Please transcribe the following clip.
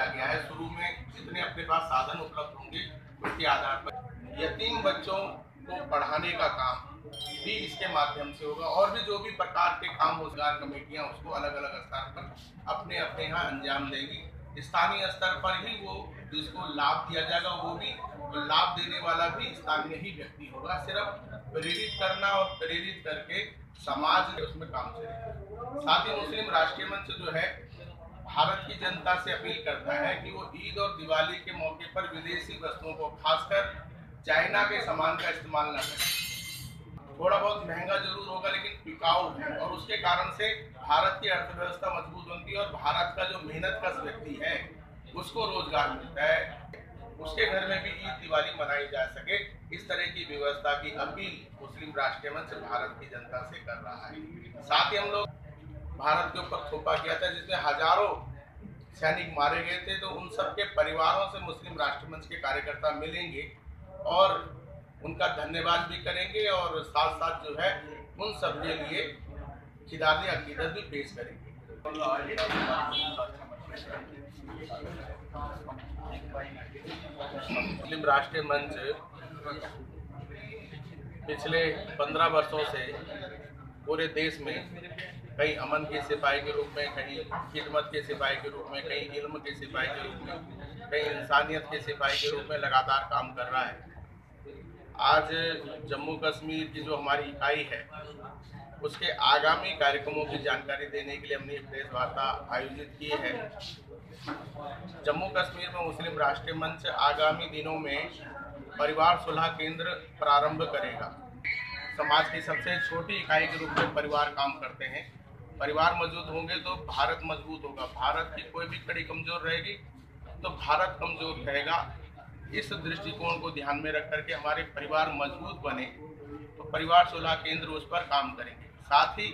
किया गया है। शुरू में जितने अपने पास साधन उपलब्ध होंगे, उसके आधार पर यतीम बच्चों को पढ़ाने का काम भी इसके माध्यम से होगा। और भी जो भी प्रकार के काम रोज़गार कमेटियाँ, उसको अलग अलग स्तर पर अपने अपने यहाँ अंजाम देंगी। स्थानीय स्तर पर ही वो जिसको लाभ दिया जाएगा, वो भी लाभ देने वाला भी स्थानीय ही व्यक्ति होगा। सिर्फ़ प्रेरित करना और प्रेरित करके समाज उसमें काम करेगा साथ ही मुस्लिम राष्ट्रीय मंच जो है भारत की जनता से अपील करता है कि वो ईद और दिवाली के मौके पर विदेशी वस्तुओं को, खासकर चाइना के सामान का इस्तेमाल न करें। थोड़ा बहुत महँगा ज़रूर होगा, लेकिन टिकाऊ है। और उसके कारण से भारत की अर्थव्यवस्था मज़बूत बनती है और भारत का जो मेहनत कश व्यक्ति है, उसको रोज़गार मिलता है। उसके घर में भी ईद, दिवाली मनाई जा सके, इस तरह की व्यवस्था की अपील मुस्लिम राष्ट्रीय मंच भारत की जनता से कर रहा है। साथ ही हम लोग भारत के ऊपर थोपा किया था, जिसमें हज़ारों सैनिक मारे गए थे तो उन सबके परिवारों से मुस्लिम राष्ट्र मंच के कार्यकर्ता मिलेंगे और उनका धन्यवाद भी करेंगे और साथ साथ जो है, उन सब के लिए खिदारी अकीदत भी पेश करेंगे। मुस्लिम राष्ट्रीय मंच पिछले पंद्रह वर्षों से पूरे देश में कहीं अमन के सिपाही के रूप में, कहीं खिदमत के सिपाही के रूप में, कहीं इल्म के सिपाही के रूप में, कहीं इंसानियत के सिपाही के रूप में लगातार काम कर रहा है। आज जम्मू कश्मीर की जो हमारी इकाई है, उसके आगामी कार्यक्रमों की जानकारी देने के लिए हमने एक प्रेस वार्ता आयोजित की है। जम्मू कश्मीर में मुस्लिम राष्ट्रीय मंच आगामी दिनों में परिवार सुलह केंद्र प्रारंभ करेगा। समाज की सबसे छोटी इकाई के रूप में परिवार काम करते हैं। परिवार मज़बूत होंगे तो भारत मज़बूत होगा। भारत की कोई भी कड़ी कमज़ोर रहेगी तो भारत कमज़ोर रहेगा। इस दृष्टिकोण को ध्यान में रख करके हमारे परिवार मज़बूत बने तो परिवार सुलह केंद्र उस पर काम करेंगे। साथ ही